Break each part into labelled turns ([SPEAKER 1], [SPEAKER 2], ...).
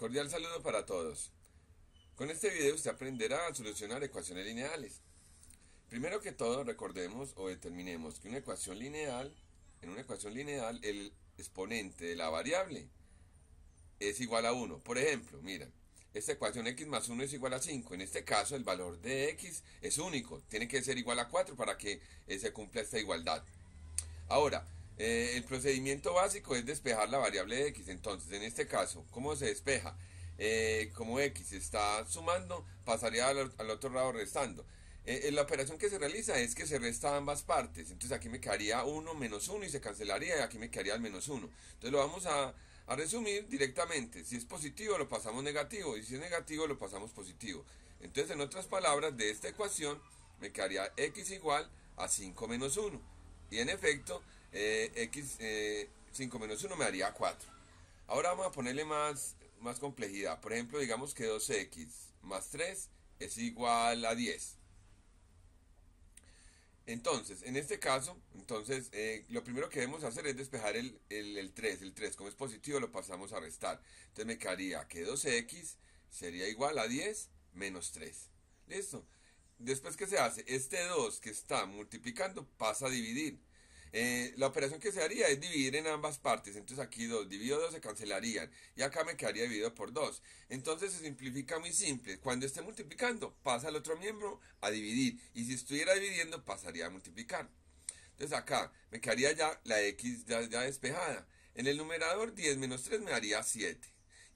[SPEAKER 1] Cordial saludo para todos. Con este video usted aprenderá a solucionar ecuaciones lineales. Primero que todo recordemos o determinemos que una ecuación lineal, en una ecuación lineal el exponente de la variable es igual a 1. Por ejemplo, mira, esta ecuación x más 1 es igual a 5. En este caso el valor de x es único, tiene que ser igual a 4 para que se cumpla esta igualdad. Ahora, eh, el procedimiento básico es despejar la variable x. Entonces, en este caso, ¿cómo se despeja? Eh, como x está sumando, pasaría al, otro lado restando. Eh, la operación que se realiza es que se resta ambas partes. Entonces aquí me quedaría 1 menos 1 y se cancelaría y aquí me quedaría el menos 1. Entonces lo vamos a, a resumir directamente. Si es positivo lo pasamos negativo y si es negativo lo pasamos positivo. Entonces en otras palabras de esta ecuación me quedaría x igual a 5 menos 1. Y en efecto, eh, x, 5 eh, menos 1 me daría 4. Ahora vamos a ponerle más, más complejidad. Por ejemplo, digamos que 2x más 3 es igual a 10. Entonces, en este caso, entonces, eh, lo primero que debemos hacer es despejar el, el, el, 3. El 3, como es positivo, lo pasamos a restar. Entonces me quedaría que 2x sería igual a 10 menos 3. ¿Listo? Después, ¿qué se hace? Este 2 que está multiplicando pasa a dividir. Eh, la operación que se haría es dividir en ambas partes. Entonces aquí 2 dividido 2 se cancelarían. Y acá me quedaría dividido por 2. Entonces se simplifica muy simple. Cuando esté multiplicando, pasa al otro miembro a dividir. Y si estuviera dividiendo, pasaría a multiplicar. Entonces acá me quedaría ya la x ya, ya despejada. En el numerador 10 menos 3 me daría 7.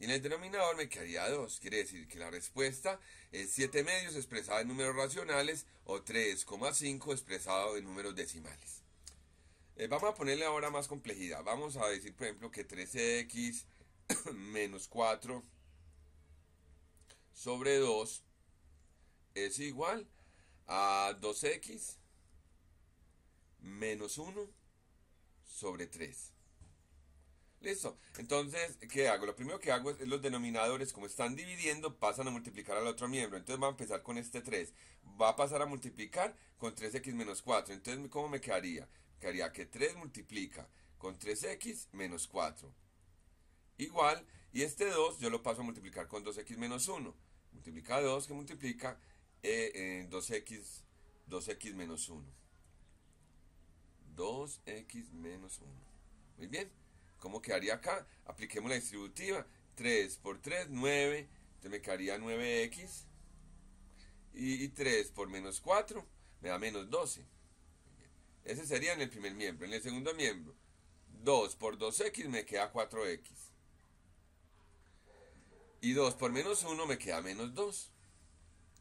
[SPEAKER 1] Y en el denominador me quedaría 2. Quiere decir que la respuesta es 7 medios expresada en números racionales o 3,5 expresado en números decimales. Eh, vamos a ponerle ahora más complejidad. Vamos a decir, por ejemplo, que 13x menos 4 sobre 2 es igual a 2x menos 1 sobre 3. Listo. Entonces, ¿qué hago? Lo primero que hago es los denominadores, como están dividiendo, pasan a multiplicar al otro miembro. Entonces va a empezar con este 3. Va a pasar a multiplicar con 3x menos 4. Entonces, ¿cómo me quedaría? Quedaría que 3 multiplica con 3x menos 4. Igual, y este 2 yo lo paso a multiplicar con 2x menos 1. Multiplica 2 que multiplica 2x, eh, 2x menos 1. 2x menos 1. Muy bien. ¿Cómo quedaría acá? Apliquemos la distributiva. 3 por 3, 9. Entonces me quedaría 9x. Y, y 3 por menos 4 me da menos 12. Ese sería en el primer miembro. En el segundo miembro, 2 por 2x me queda 4x. Y 2 por menos 1 me queda menos 2.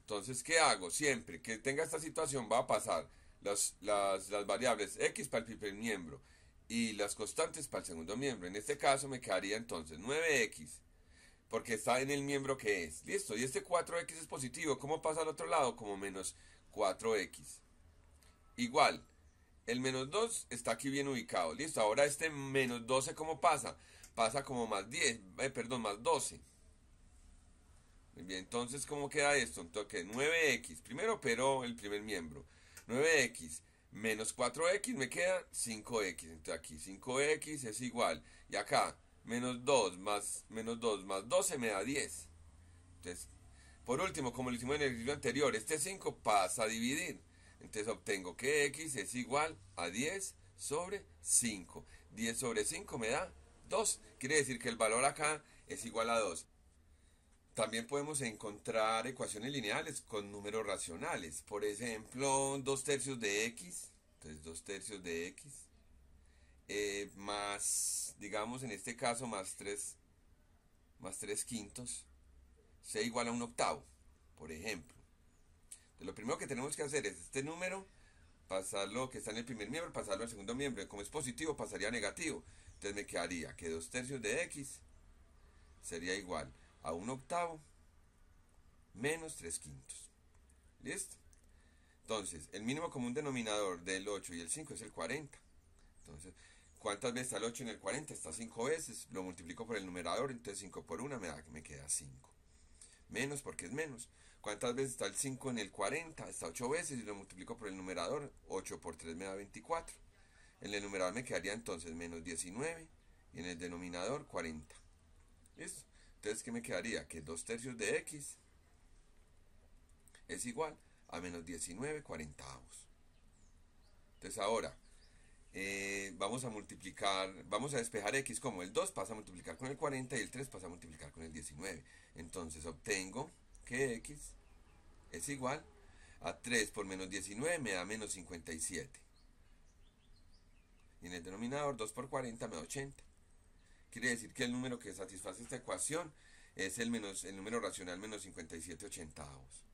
[SPEAKER 1] Entonces, ¿qué hago? Siempre que tenga esta situación va a pasar las, las, variables x para el primer miembro y las constantes para el segundo miembro. En este caso me quedaría entonces 9x, porque está en el miembro que es. Listo, y este 4x es positivo. ¿Cómo pasa al otro lado? Como menos 4x. Igual, el menos 2 está aquí bien ubicado. Listo, ahora este menos 12, ¿cómo pasa? Pasa como más 10, eh, perdón, más 12. Muy bien, entonces, ¿cómo queda esto? Entonces, 9x, primero pero el primer miembro. 9x menos 4x me queda 5x. Entonces aquí 5x es igual. Y acá, menos 2 más menos 2 más 12 me da 10. Entonces, por último, como lo hicimos en el ejercicio anterior, este 5 pasa a dividir. Entonces obtengo que x es igual a 10 sobre 5. 10 sobre 5 me da 2. Quiere decir que el valor acá es igual a 2. También podemos encontrar ecuaciones lineales con números racionales. Por ejemplo, 2 tercios de x. Entonces 2 tercios de x. Eh, más, digamos en este caso, más 3, más 3 quintos. Sea igual a un octavo, por ejemplo lo primero que tenemos que hacer es este número, pasarlo que está en el primer miembro, pasarlo al segundo miembro. Como es positivo, pasaría a negativo. Entonces me quedaría que 2 tercios de x sería igual a 1 octavo menos 3 quintos. ¿Listo? Entonces, el mínimo común denominador del 8 y el 5 es el 40. Entonces, ¿cuántas veces está el 8 en el 40? Está 5 veces. Lo multiplico por el numerador, entonces 5 por 1 me, da, me queda 5. Menos porque es menos. ¿Cuántas veces está el 5 en el 40? Está 8 veces y lo multiplico por el numerador. 8 por 3 me da 24. En el numerador me quedaría entonces menos 19 y en el denominador 40. ¿Listo? Entonces, ¿qué me quedaría? Que 2 tercios de x es igual a menos 19 cuarentaavos. Entonces ahora, eh, vamos a multiplicar, vamos a despejar x como el 2 pasa a multiplicar con el 40 y el 3 pasa a multiplicar con el 19. Entonces obtengo que x es igual a 3 por menos 19 me da menos 57. Y en el denominador 2 por 40 me da 80. Quiere decir que el número que satisface esta ecuación es el, menos, el número racional menos 57 ochentavos.